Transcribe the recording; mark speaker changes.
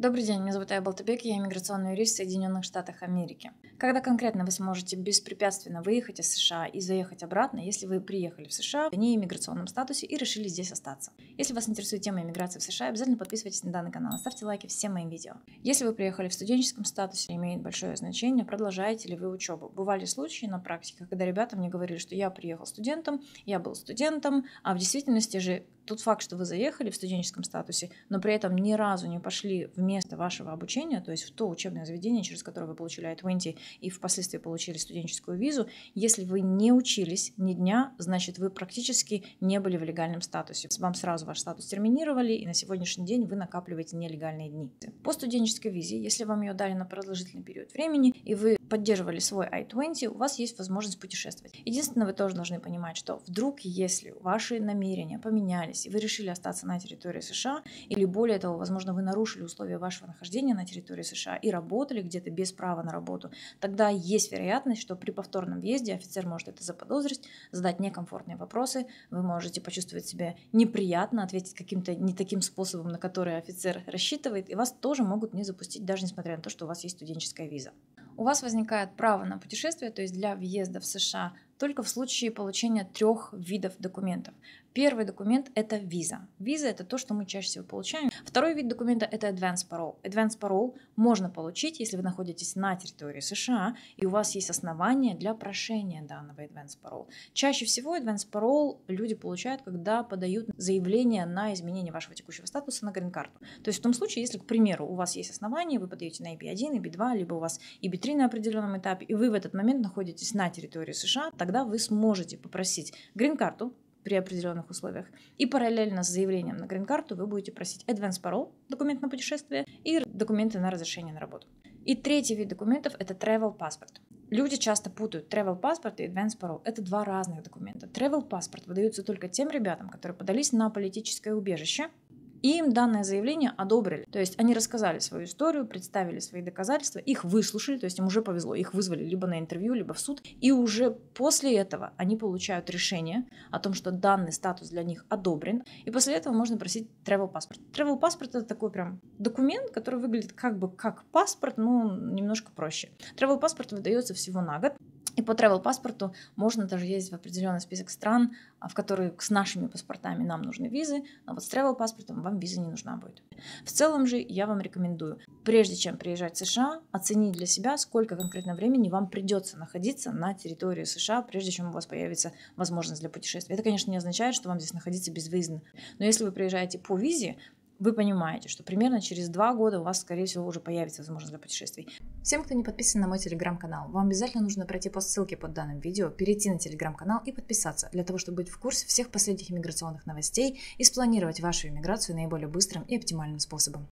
Speaker 1: Добрый день, меня зовут Ая Балтабек, я иммиграционный юрист в Соединенных Штатах Америки. Когда конкретно вы сможете беспрепятственно выехать из США и заехать обратно, если вы приехали в США в неиммиграционном статусе и решили здесь остаться? Если вас интересует тема иммиграции в США, обязательно подписывайтесь на данный канал, ставьте лайки всем моим видео. Если вы приехали в студенческом статусе, имеет большое значение, продолжаете ли вы учебу. Бывали случаи на практике, когда ребята мне говорили, что я приехал студентом, я был студентом, а в действительности же тот факт, что вы заехали в студенческом статусе, но при этом ни разу не пошли в место вашего обучения, то есть в то учебное заведение, через которое вы получили I-20 и впоследствии получили студенческую визу, если вы не учились ни дня, значит вы практически не были в легальном статусе. Вам сразу ваш статус терминировали, и на сегодняшний день вы накапливаете нелегальные дни. По студенческой визе, если вам ее дали на продолжительный период времени, и вы поддерживали свой I-20, у вас есть возможность путешествовать. Единственное, вы тоже должны понимать, что вдруг, если ваши намерения поменялись, если вы решили остаться на территории США, или более того, возможно, вы нарушили условия вашего нахождения на территории США и работали где-то без права на работу, тогда есть вероятность, что при повторном въезде офицер может это заподозрить, задать некомфортные вопросы, вы можете почувствовать себя неприятно, ответить каким-то не таким способом, на который офицер рассчитывает, и вас тоже могут не запустить, даже несмотря на то, что у вас есть студенческая виза. У вас возникает право на путешествие, то есть для въезда в США, только в случае получения трех видов документов. Первый документ – это виза. Виза – это то, что мы чаще всего получаем. Второй вид документа – это advance parole. Advance parole можно получить, если вы находитесь на территории США, и у вас есть основания для прошения данного advance parole. Чаще всего advance parole люди получают, когда подают заявление на изменение вашего текущего статуса на грин-карту. То есть в том случае, если, к примеру, у вас есть основания, вы подаете на EB1, EB2, либо у вас EB3 на определенном этапе, и вы в этот момент находитесь на территории США, тогда вы сможете попросить грин-карту, при определенных условиях. И параллельно с заявлением на грин-карту вы будете просить advance parole, документ на путешествие, и документы на разрешение на работу. И третий вид документов – это travel паспорт. Люди часто путают travel паспорт и advance parole. Это два разных документа. Travel паспорт выдается только тем ребятам, которые подались на политическое убежище им данное заявление одобрили. То есть они рассказали свою историю, представили свои доказательства, их выслушали, то есть им уже повезло, их вызвали либо на интервью, либо в суд. И уже после этого они получают решение о том, что данный статус для них одобрен. И после этого можно просить travel паспорт. Travel паспорт это такой прям документ, который выглядит как бы как паспорт, но немножко проще. Travel паспорт выдается всего на год. И по travel паспорту можно даже ездить в определенный список стран, а, в которые с нашими паспортами нам нужны визы, но вот с travel паспортом вам виза не нужна будет. В целом же я вам рекомендую, прежде чем приезжать в США, оценить для себя, сколько конкретно времени вам придется находиться на территории США, прежде чем у вас появится возможность для путешествия. Это, конечно, не означает, что вам здесь находиться безвыездно. Но если вы приезжаете по визе, вы понимаете, что примерно через два года у вас, скорее всего, уже появится возможность для путешествий. Всем, кто не подписан на мой телеграм-канал, вам обязательно нужно пройти по ссылке под данным видео, перейти на телеграм-канал и подписаться, для того, чтобы быть в курсе всех последних иммиграционных новостей и спланировать вашу иммиграцию наиболее быстрым и оптимальным способом.